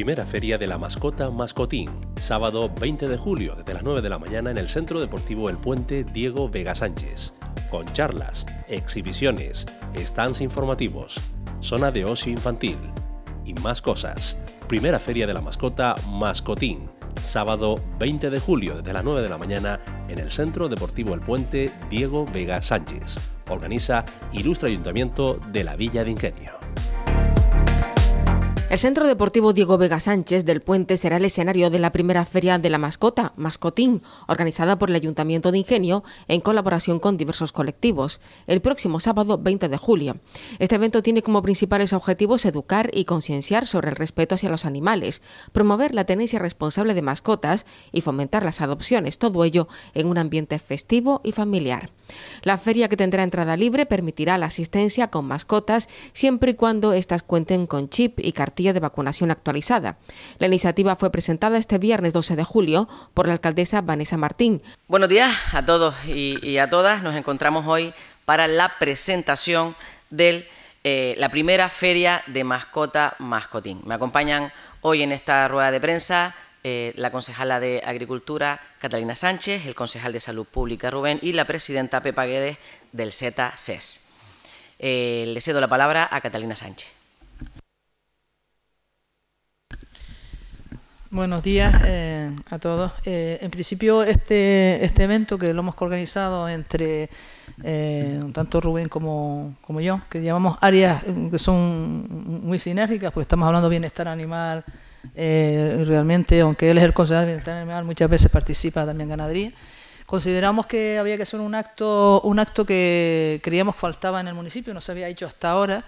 Primera Feria de la Mascota Mascotín, sábado 20 de julio desde las 9 de la mañana en el Centro Deportivo El Puente Diego Vega Sánchez, con charlas, exhibiciones, stands informativos, zona de ocio infantil y más cosas. Primera Feria de la Mascota Mascotín, sábado 20 de julio desde las 9 de la mañana en el Centro Deportivo El Puente Diego Vega Sánchez. Organiza Ilustre Ayuntamiento de la Villa de Ingenio. El Centro Deportivo Diego Vega Sánchez del Puente será el escenario de la primera feria de la mascota, Mascotín, organizada por el Ayuntamiento de Ingenio en colaboración con diversos colectivos, el próximo sábado 20 de julio. Este evento tiene como principales objetivos educar y concienciar sobre el respeto hacia los animales, promover la tenencia responsable de mascotas y fomentar las adopciones, todo ello en un ambiente festivo y familiar. La feria que tendrá entrada libre permitirá la asistencia con mascotas siempre y cuando éstas cuenten con chip y cartilla de vacunación actualizada. La iniciativa fue presentada este viernes 12 de julio por la alcaldesa Vanessa Martín. Buenos días a todos y, a todas. Nos encontramos hoy para la presentación de eh, la primera feria de mascota mascotín. Me acompañan hoy en esta rueda de prensa eh, la concejala de Agricultura, Catalina Sánchez, el concejal de Salud Pública, Rubén, y la presidenta Pepa Guedes del ZSES. E eh, le cedo la palabra a Catalina Sánchez. Buenos días eh, a todos. en principio, este, este evento que lo hemos organizado entre tanto Rubén como, como yo, que llamamos áreas que son muy sinérgicas, porque estamos hablando de bienestar animal, eh, realmente, aunque él es el consejero de bienestar animal, muchas veces participa también en ganadería. Consideramos que había que hacer un acto, un acto que creíamos faltaba en el municipio, no se había hecho hasta ahora,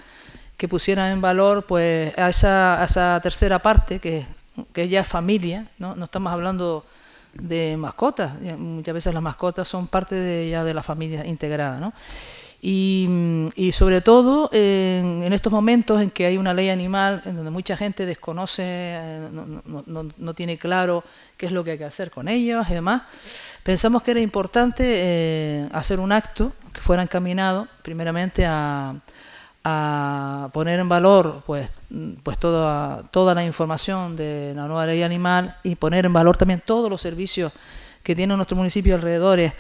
que pusiera en valor pues a esa, esa tercera parte que, que ya es familia, ¿no? no estamos hablando de mascotas, muchas veces las mascotas son parte de, ya de la familia integrada, ¿no? Y, sobre todo en, estos momentos en que hay una ley animal en donde mucha gente desconoce, eh, no, tiene claro qué es lo que hay que hacer con ellos y demás, pensamos que era importante eh, hacer un acto que fuera encaminado primeramente a, poner en valor pues, pues toda, toda la información de la nueva ley animal y poner en valor también todos los servicios que tiene nuestro municipio alrededores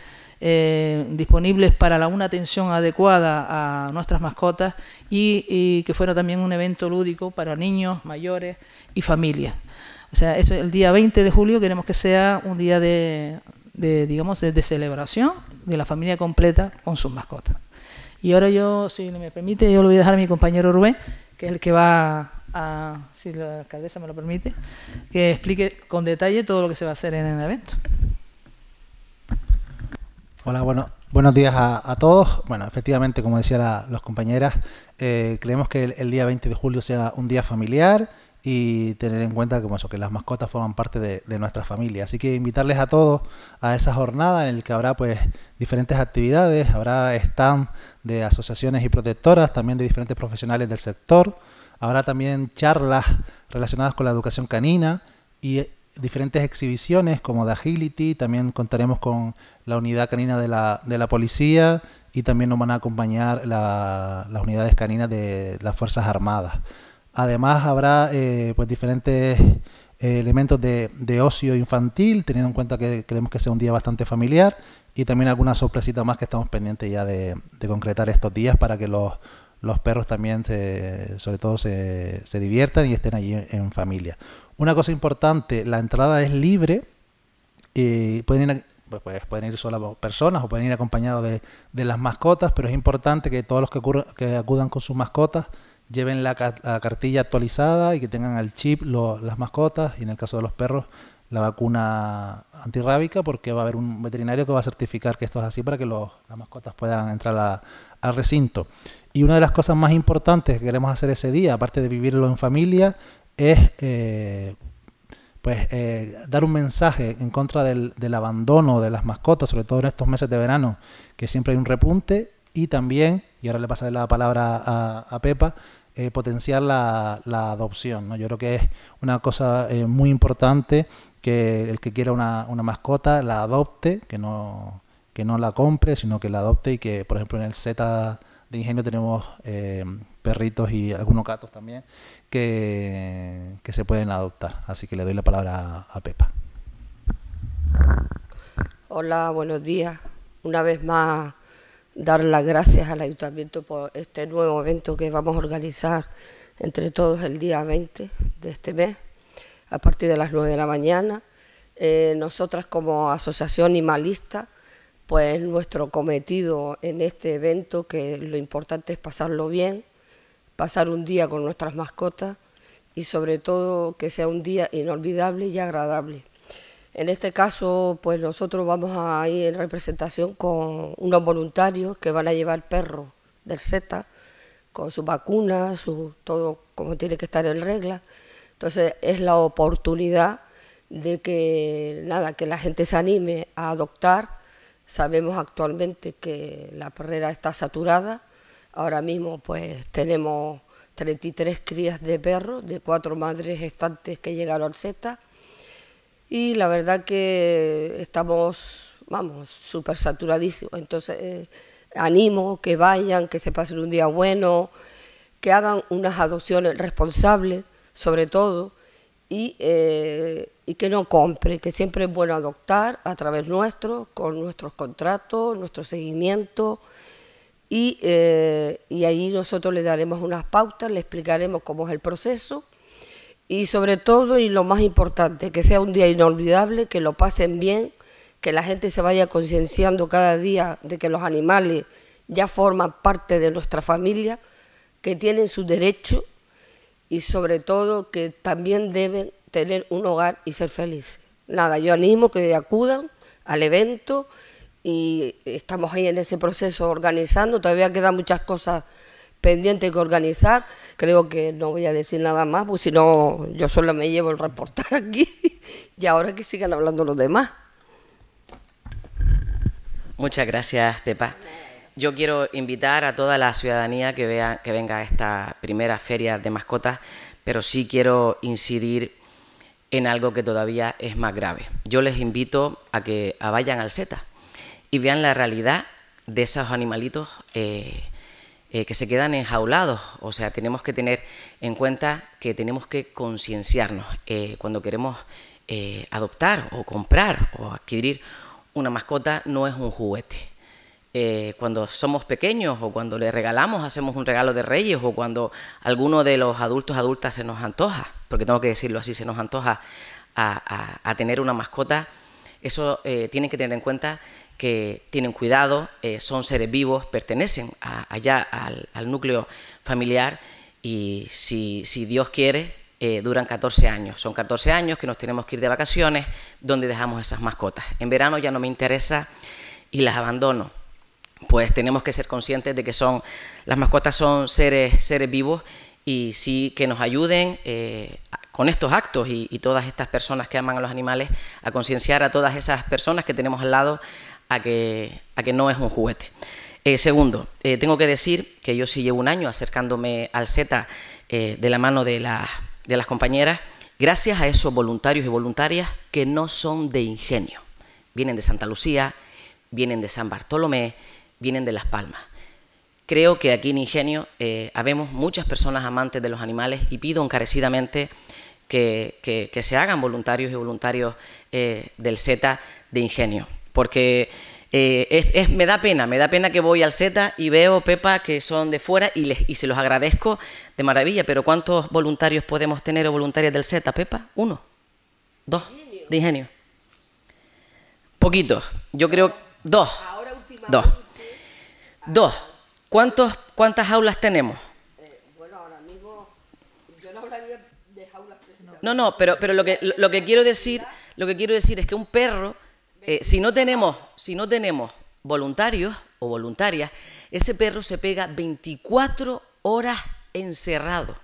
eh, disponibles para la, una atención adecuada a nuestras mascotas y, que fuera también un evento lúdico para niños, mayores y familias. O sea, eso, el día 20 de julio queremos que sea un día de, digamos, de, celebración de la familia completa con sus mascotas. Y ahora yo, si me permite, yo lo voy a dejar a mi compañero Rubén, que es el que va a, si la alcaldesa me lo permite, que explique con detalle todo lo que se va a hacer en el evento. Hola, bueno, buenos días a, todos. Bueno, efectivamente, como decía la, las compañeras, eh, creemos que el, día 20 de julio sea un día familiar y tener en cuenta eso, que las mascotas forman parte de, nuestra familia. Así que invitarles a todos a esa jornada en la que habrá pues diferentes actividades, habrá stand de asociaciones y protectoras, también de diferentes profesionales del sector, habrá también charlas relacionadas con la educación canina y diferentes exhibiciones como de Agility, también contaremos con la unidad canina de la, de la policía y también nos van a acompañar las unidades caninas de las Fuerzas Armadas. Además habrá eh, pues diferentes eh, elementos de, de, ocio infantil, teniendo en cuenta que queremos que sea un día bastante familiar y también alguna sorpresita más que estamos pendientes ya de, de concretar estos días para que los, los perros también, se, sobre todo, se, se diviertan y estén allí en familia. Una cosa importante, la entrada es libre. y pueden ir, pues, pueden ir solo personas o pueden ir acompañados de, las mascotas, pero es importante que todos los que, acudan con sus mascotas lleven la, cartilla actualizada y que tengan el chip las mascotas y en el caso de los perros la vacuna antirrábica porque va a haber un veterinario que va a certificar que esto es así para que las mascotas puedan entrar al recinto. Y una de las cosas más importantes que queremos hacer ese día, aparte de vivirlo en familia, es eh, pues eh, dar un mensaje en contra del, abandono de las mascotas, sobre todo en estos meses de verano, que siempre hay un repunte, y también, y ahora le pasaré la palabra a, Pepa, eh, potenciar la, adopción. ¿no? Yo creo que es una cosa muy importante que el que quiera una, una, mascota la adopte, que no, que no la compre, sino que la adopte y que, por ejemplo, en el Z de Ingenio tenemos perritos y algunos gatos también que, que se pueden adoptar. Así que le doy la palabra a Pepa. Hola, buenos días. Una vez más, dar las gracias al Ayuntamiento por este nuevo evento que vamos a organizar entre todos el día 20 de este mes, a partir de las 9 de la mañana. Eh, nosotras como asociación animalista, pues nuestro cometido en este evento, que lo importante es pasarlo bien, pasar un día con nuestras mascotas y sobre todo que sea un día inolvidable y agradable. En este caso, pues nosotros vamos a ir en representación con unos voluntarios que van a llevar perros del Z con su vacuna, su, todo como tiene que estar en regla. Entonces es la oportunidad de que nada, que la gente se anime a adoptar. Sabemos actualmente que la perrera está saturada. Ahora mismo pues tenemos 33 crías de perros de cuatro madres gestantes que llegaron al Z y la verdad que estamos, vamos, súper saturadísimos. Entonces, eh, animo que vayan, que se pasen un día bueno, que hagan unas adopciones responsables, sobre todo, y, eh, y que no compren, que siempre es bueno adoptar a través nuestro, con nuestros contratos, nuestro seguimiento. Y, eh, y ahí nosotros le daremos unas pautas, le explicaremos cómo es el proceso y sobre todo y lo más importante, que sea un día inolvidable, que lo pasen bien, que la gente se vaya concienciando cada día de que los animales ya forman parte de nuestra familia, que tienen su derecho y sobre todo que también deben tener un hogar y ser felices. Nada, yo animo que acudan al evento y estamos ahí en ese proceso organizando, todavía quedan muchas cosas pendiente que organizar. Creo que no voy a decir nada más, porque si no, yo solo me llevo el reportaje aquí y ahora que sigan hablando los demás. Muchas gracias, Pepa. Yo quiero invitar a toda la ciudadanía que, vea, que venga a esta primera feria de mascotas, pero sí quiero incidir en algo que todavía es más grave. Yo les invito a que vayan al Z y vean la realidad de esos animalitos eh, eh, que se quedan enjaulados. O sea, tenemos que tener en cuenta que tenemos que concienciarnos eh, cuando queremos eh, adoptar o comprar o adquirir una mascota, no es un juguete. cuando somos pequeños o cuando le regalamos, hacemos un regalo de reyes o cuando alguno de los adultos adultas se nos antoja, porque tengo que decirlo así, se nos antoja a, tener una mascota, eso tiene que tener en cuenta que tienen cuidado, eh, son seres vivos, pertenecen allá al, núcleo familiar y si, Dios quiere, eh, duran 14 años. Son 14 años que nos tenemos que ir de vacaciones donde dejamos esas mascotas. En verano ya no me interesa y las abandono. Pues tenemos que ser conscientes de que son las mascotas son seres, seres vivos y sí que nos ayuden eh, con estos actos y, y, todas estas personas que aman a los animales a concienciar a todas esas personas que tenemos al lado a que, no es un juguete. Eh, segundo, eh, tengo que decir que yo sí llevo un año acercándome al Z eh, de la mano de, las compañeras, gracias a esos voluntarios y voluntarias que no son de ingenio. Vienen de Santa Lucía, vienen de San Bartolomé, vienen de Las Palmas. Creo que aquí en Ingenio habemos muchas personas amantes de los animales y pido encarecidamente que, que se hagan voluntarios y voluntarios del Z de Ingenio porque eh, es, me da pena, me da pena que voy al Z y veo, Pepa, que son de fuera y, les, y se los agradezco de maravilla, pero ¿cuántos voluntarios podemos tener o voluntarias del Z, Pepa? ¿Uno? ¿Dos? De ingenio. Poquitos. Yo creo dos. Dos. Dos. ¿Cuántos, ¿Cuántas aulas tenemos? Eh, bueno, ahora mismo yo no hablaría de aulas No, no, pero, pero lo, que, lo que quiero decir, lo que quiero decir es que un perro eh, si, no tenemos, si no tenemos voluntarios o voluntarias, ese perro se pega 24 horas encerrado.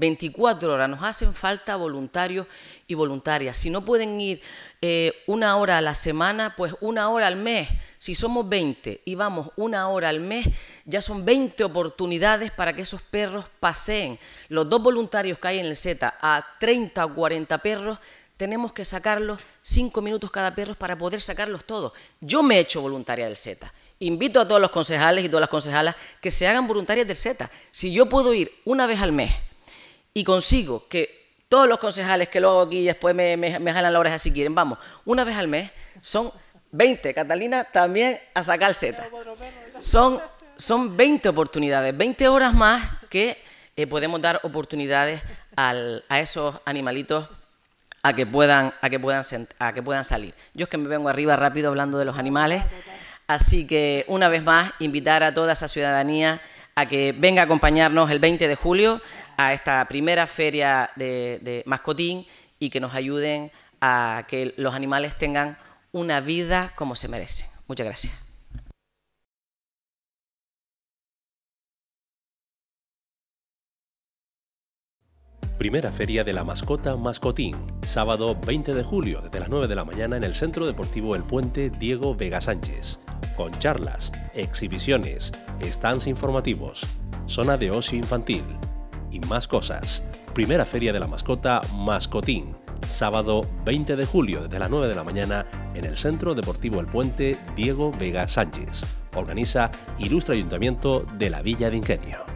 24 horas. Nos hacen falta voluntarios y voluntarias. Si no pueden ir eh, una hora a la semana, pues una hora al mes. Si somos 20 y vamos una hora al mes, ya son 20 oportunidades para que esos perros paseen. Los dos voluntarios que hay en el Z a 30 o 40 perros tenemos que sacarlos cinco minutos cada perro para poder sacarlos todos. Yo me he hecho voluntaria del Z. Invito a todos los concejales y todas las concejalas que se hagan voluntarias del Z. Si yo puedo ir una vez al mes y consigo que todos los concejales que lo hago aquí y después me, me, jalan la oreja si quieren, vamos, una vez al mes, son 20, Catalina, también a sacar Z. Son, son 20 oportunidades, 20 horas más que eh, podemos dar oportunidades a esos animalitos a que puedan a que puedan a que puedan salir. Yo es que me vengo arriba rápido hablando de los animales, así que una vez más invitar a toda esa ciudadanía a que venga a acompañarnos el 20 de julio a esta primera feria de, mascotín y que nos ayuden a que los animales tengan una vida como se merecen. Muchas gracias. Primera Feria de la Mascota Mascotín, sábado 20 de julio desde las 9 de la mañana en el Centro Deportivo El Puente Diego Vega Sánchez, con charlas, exhibiciones, stands informativos, zona de ocio infantil, y más cosas. Primera Feria de la Mascota Mascotín, sábado 20 de julio desde las 9 de la mañana en el Centro Deportivo El Puente Diego Vega Sánchez. Organiza Ilustre Ayuntamiento de la Villa de Ingenio.